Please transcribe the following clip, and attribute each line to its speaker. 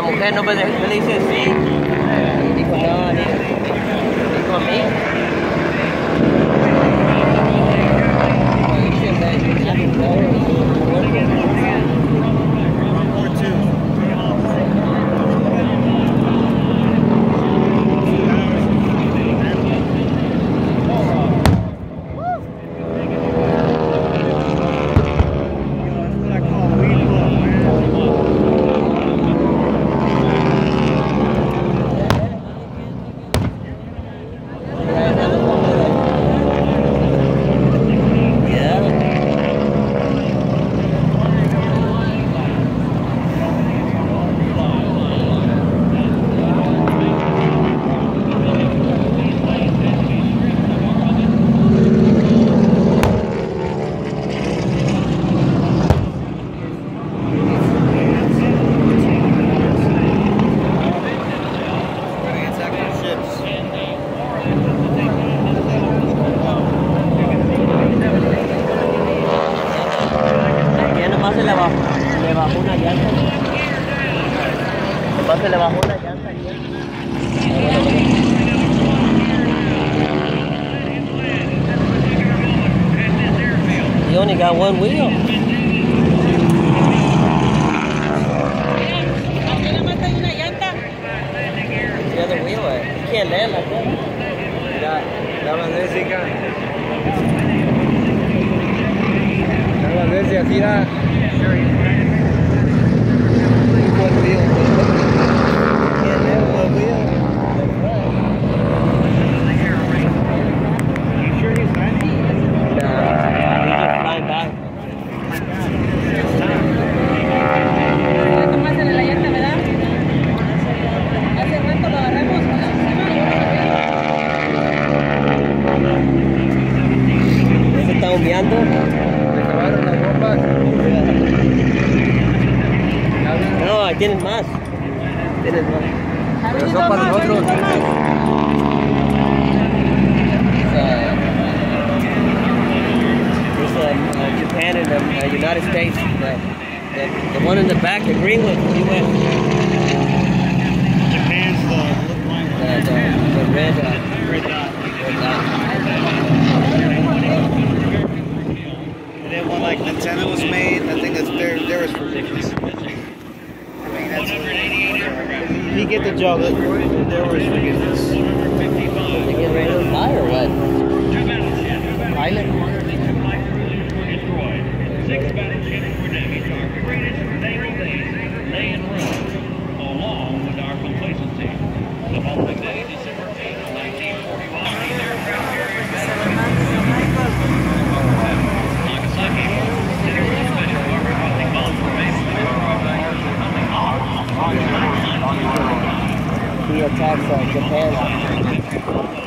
Speaker 1: la mujer no puede, le sí, bajó una llanta. se le bajó una llanta You only got one wheel. The other wheel, otra can't land like that.
Speaker 2: La,
Speaker 1: tienen más. Tienen más.
Speaker 2: Pero son para nosotros.
Speaker 1: Uh, Japan and the um, uh, United States. The, uh, the, the, one in the back, the green one, went.
Speaker 3: Japan's the,
Speaker 1: the, the, the red, uh,
Speaker 3: dot. And then like Nintendo was made, I think that's there. There was get the jogger, there was forgiveness.
Speaker 1: They get ready to or what? Pilot?
Speaker 4: Six battleships were damaged. Our greatest naval lay in ruins, along with our complacency. The following day,
Speaker 1: attacks on Japan.